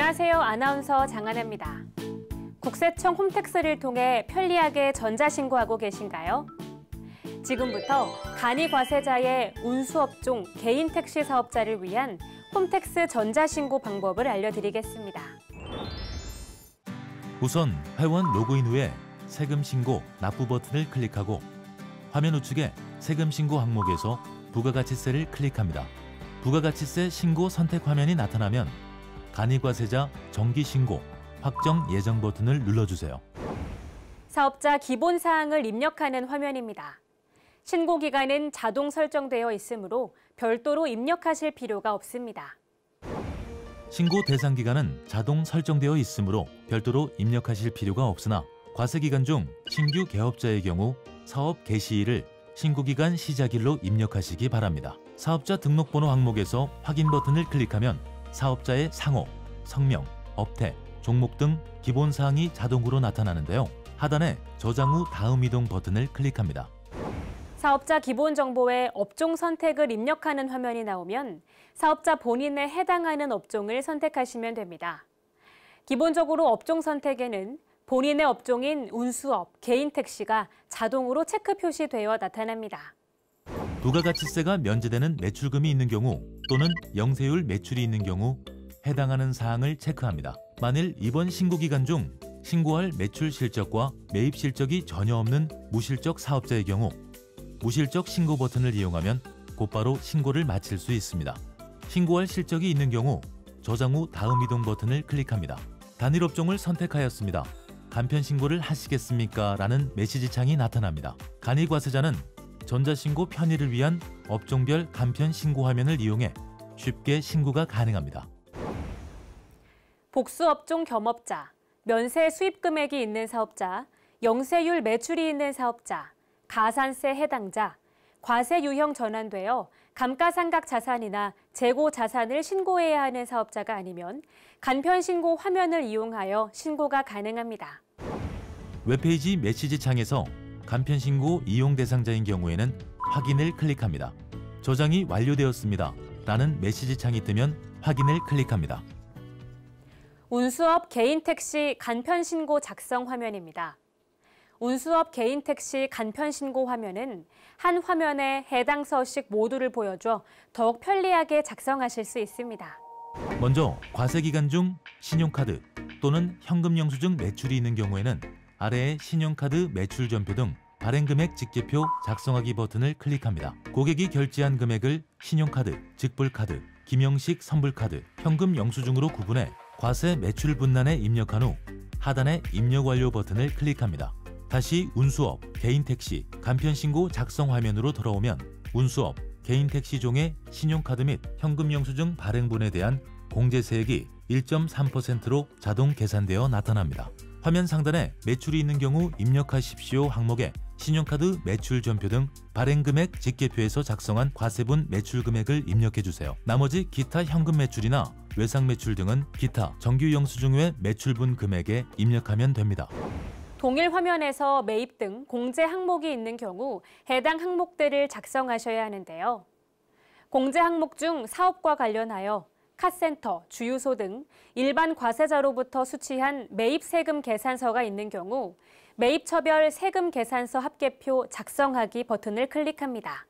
안녕하세요. 아나운서 장하나입니다. 국세청 홈택스를 통해 편리하게 전자신고하고 계신가요? 지금부터 간이 과세자의 운수업종 개인 택시 사업자를 위한 홈택스 전자신고 방법을 알려드리겠습니다. 우선 회원 로그인 후에 세금 신고 납부 버튼을 클릭하고 화면 우측에 세금 신고 항목에서 부가가치세를 클릭합니다. 부가가치세 신고 선택 화면이 나타나면 간이과세자 정기 신고 확정 예정 버튼을 눌러주세요. 사업자 기본 사항을 입력하는 화면입니다. 신고 기간은 자동 설정되어 있으므로 별도로 입력하실 필요가 없습니다. 신고 대상 기간은 자동 설정되어 있으므로 별도로 입력하실 필요가 없으나 과세 기간 중 신규 개업자의 경우 사업 개시일을 신고 기간 시작일로 입력하시기 바랍니다. 사업자 등록번호 항목에서 확인 버튼을 클릭하면 사업자의 상호, 성명, 업태, 종목 등 기본 사항이 자동으로 나타나는데요. 하단에 저장 후 다음 이동 버튼을 클릭합니다. 사업자 기본 정보에 업종 선택을 입력하는 화면이 나오면 사업자 본인에 해당하는 업종을 선택하시면 됩니다. 기본적으로 업종 선택에는 본인의 업종인 운수업, 개인 택시가 자동으로 체크 표시되어 나타납니다. 부가가치세가 면제되는 매출금이 있는 경우 또는 영세율 매출이 있는 경우 해당하는 사항을 체크합니다. 만일 이번 신고 기간 중 신고할 매출 실적과 매입 실적이 전혀 없는 무실적 사업자의 경우 무실적 신고 버튼을 이용하면 곧바로 신고를 마칠 수 있습니다. 신고할 실적이 있는 경우 저장 후 다음 이동 버튼을 클릭합니다. 단일 업종을 선택하였습니다. 간편 신고를 하시겠습니까? 라는 메시지 창이 나타납니다. 간이 과세자는 전자신고 편의를 위한 업종별 간편 신고 화면을 이용해 쉽게 신고가 가능합니다. 복수업종 겸업자, 면세 수입 금액이 있는 사업자, 영세율 매출이 있는 사업자, 가산세 해당자, 과세 유형 전환되어 감가상각 자산이나 재고 자산을 신고해야 하는 사업자가 아니면 간편 신고 화면을 이용하여 신고가 가능합니다. 웹페이지 메시지 창에서 간편 신고 이용 대상자인 경우에는 확인을 클릭합니다. 저장이 완료되었습니다. 라는 메시지 창이 뜨면 확인을 클릭합니다. 운수업 개인 택시 간편 신고 작성 화면입니다. 운수업 개인 택시 간편 신고 화면은 한 화면에 해당 서식 모두를 보여줘 더욱 편리하게 작성하실 수 있습니다. 먼저 과세 기간 중 신용카드 또는 현금 영수증 매출이 있는 경우에는 아래의 신용카드 매출 전표 등 발행 금액 직계표 작성하기 버튼을 클릭합니다. 고객이 결제한 금액을 신용카드, 직불카드, 김영식 선불카드, 현금 영수증으로 구분해 과세 매출 분란에 입력한 후 하단의 입력 완료 버튼을 클릭합니다. 다시 운수업, 개인택시, 간편신고 작성 화면으로 돌아오면 운수업, 개인택시 종의 신용카드 및 현금영수증 발행분에 대한 공제세액이 1.3%로 자동 계산되어 나타납니다. 화면 상단에 매출이 있는 경우 입력하십시오 항목에 신용카드 매출 전표 등 발행금액 직계표에서 작성한 과세분 매출 금액을 입력해 주세요. 나머지 기타 현금 매출이나 외상 매출 등은 기타 정규 영수증 외 매출분 금액에 입력하면 됩니다. 동일 화면에서 매입 등 공제 항목이 있는 경우 해당 항목들을 작성하셔야 하는데요. 공제 항목 중 사업과 관련하여 카센터, 주유소 등 일반 과세자로부터 수취한 매입 세금 계산서가 있는 경우 매입처별 세금 계산서 합계표 작성하기 버튼을 클릭합니다.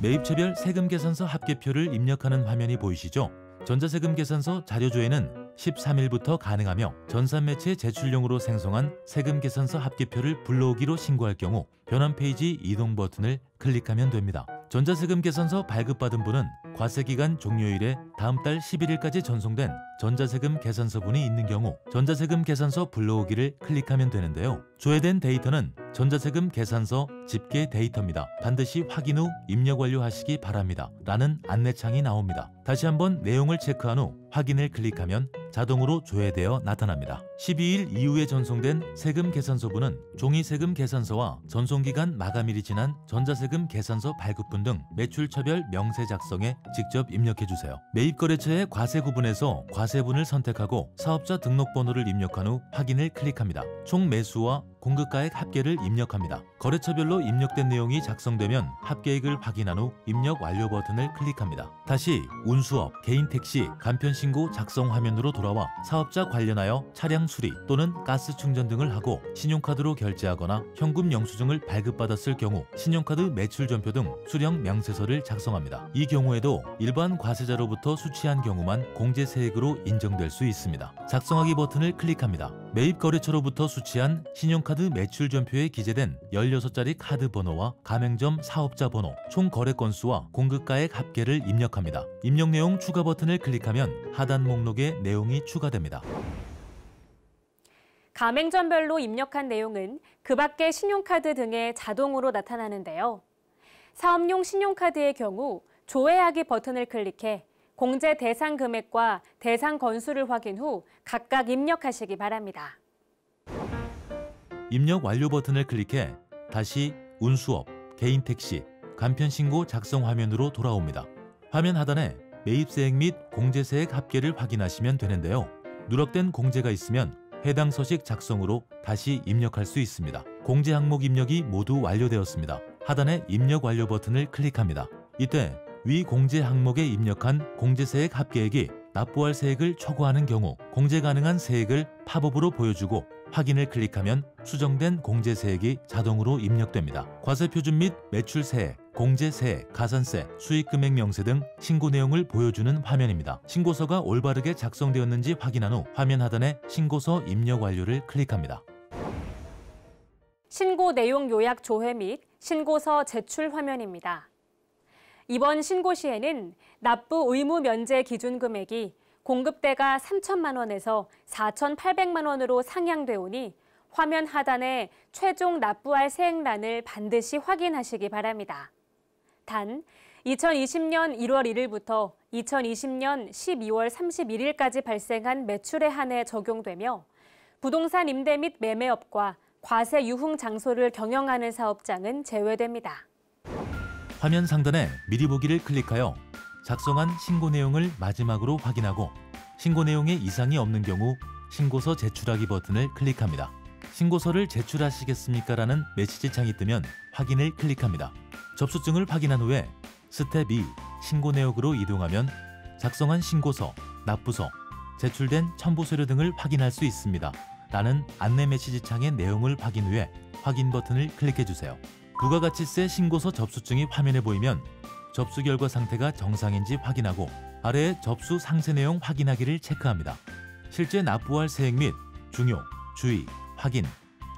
매입처별 세금 계산서 합계표를 입력하는 화면이 보이시죠? 전자세금 계산서 자료조회는 13일부터 가능하며 전산매체 제출용으로 생성한 세금 계산서 합계표를 불러오기로 신고할 경우 변환 페이지 이동 버튼을 클릭하면 됩니다. 전자세금 계산서 발급받은 분은 과세기간 종료일에 다음 달 11일까지 전송된 전자세금 계산서분이 있는 경우 전자세금 계산서 불러오기를 클릭하면 되는데요. 조회된 데이터는 전자세금 계산서 집계 데이터입니다. 반드시 확인 후 입력 완료하시기 바랍니다. 라는 안내창이 나옵니다. 다시 한번 내용을 체크한 후 확인을 클릭하면 자동으로 조회되어 나타납니다. 12일 이후에 전송된 세금 계산서분은 종이 세금 계산서와 전송기간 마감일이 지난 전자세금 계산서 발급분 등 매출처별 명세 작성에 직접 입력해주세요. 매입거래처의 과세 구분에서 과세분을 선택하고 사업자 등록번호를 입력한 후 확인을 클릭합니다. 총 매수와 공급가액 합계를 입력합니다. 거래처별로 입력된 내용이 작성되면 합계액을 확인한 후 입력 완료 버튼을 클릭합니다. 다시 운수업, 개인 택시, 간편 신고 작성 화면으로 돌아와 사업자 관련하여 차량 수리 또는 가스 충전 등을 하고 신용카드로 결제하거나 현금 영수증을 발급받았을 경우 신용카드 매출 전표 등 수령 명세서를 작성합니다. 이 경우에도 일반 과세자로부터 수취한 경우만 공제세액으로 인정될 수 있습니다. 작성하기 버튼을 클릭합니다. 매입 거래처로부터 수취한 신용카드 매출 전표에 기재된 16자리 카드 번호와 가맹점 사업자 번호, 총 거래 건수와 공급가액 합계를 입력합니다. 입력 내용 추가 버튼을 클릭하면 하단 목록에 내용이 추가됩니다. 가맹점별로 입력한 내용은 그 밖의 신용카드 등에 자동으로 나타나는데요. 사업용 신용카드의 경우 조회하기 버튼을 클릭해 공제 대상 금액과 대상 건수를 확인 후 각각 입력하시기 바랍니다. 입력 완료 버튼을 클릭해 다시 운수업, 개인 택시, 간편 신고 작성 화면으로 돌아옵니다. 화면 하단에 매입세액 및 공제세액 합계를 확인하시면 되는데요. 누락된 공제가 있으면 해당 서식 작성으로 다시 입력할 수 있습니다. 공제 항목 입력이 모두 완료되었습니다. 하단에 입력 완료 버튼을 클릭합니다. 이때 위 공제 항목에 입력한 공제세액 합계액이 납부할 세액을 초과하는 경우 공제 가능한 세액을 팝업으로 보여주고 확인을 클릭하면 수정된 공제세액이 자동으로 입력됩니다. 과세표준 및 매출세액, 공제세액, 가산세, 수익금액 명세 등 신고 내용을 보여주는 화면입니다. 신고서가 올바르게 작성되었는지 확인한 후 화면 하단에 신고서 입력 완료를 클릭합니다. 신고 내용 요약 조회 및 신고서 제출 화면입니다. 이번 신고 시에는 납부 의무 면제 기준 금액이 공급대가 3천만 원에서 4,800만 원으로 상향돼 오니 화면 하단에 최종 납부할 세액란을 반드시 확인하시기 바랍니다. 단 2020년 1월 1일부터 2020년 12월 31일까지 발생한 매출에 한해 적용되며 부동산 임대 및 매매업과 과세 유흥 장소를 경영하는 사업장은 제외됩니다. 화면 상단에 미리 보기를 클릭하여 작성한 신고 내용을 마지막으로 확인하고 신고 내용에 이상이 없는 경우 신고서 제출하기 버튼을 클릭합니다. 신고서를 제출하시겠습니까? 라는 메시지 창이 뜨면 확인을 클릭합니다. 접수증을 확인한 후에 스텝 2 신고 내역으로 이동하면 작성한 신고서, 납부서, 제출된 첨부 서류 등을 확인할 수 있습니다. 라는 안내 메시지 창의 내용을 확인 후에 확인 버튼을 클릭해 주세요. 부가가치세 신고서 접수증이 화면에 보이면 접수 결과 상태가 정상인지 확인하고 아래에 접수 상세 내용 확인하기를 체크합니다. 실제 납부할 세액 및 중요, 주의, 확인,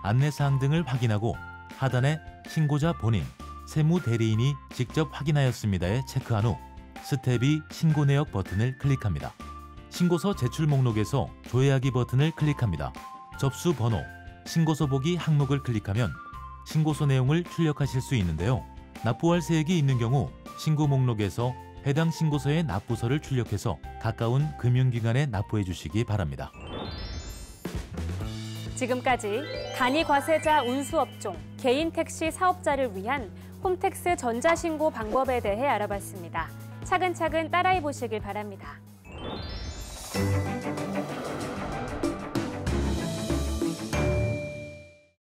안내사항 등을 확인하고 하단에 신고자 본인, 세무 대리인이 직접 확인하였습니다에 체크한 후 스텝 2 신고 내역 버튼을 클릭합니다. 신고서 제출 목록에서 조회하기 버튼을 클릭합니다. 접수 번호, 신고서 보기 항목을 클릭하면 신고서 내용을 출력하실 수 있는데요. 납부할 세액이 있는 경우 신고 목록에서 해당 신고서의 납부서를 출력해서 가까운 금융기관에 납부해 주시기 바랍니다. 지금까지 단위 과세자 운수업종 개인 택시 사업자를 위한 홈택스 전자신고 방법에 대해 알아봤습니다. 차근차근 따라해 보시길 바랍니다.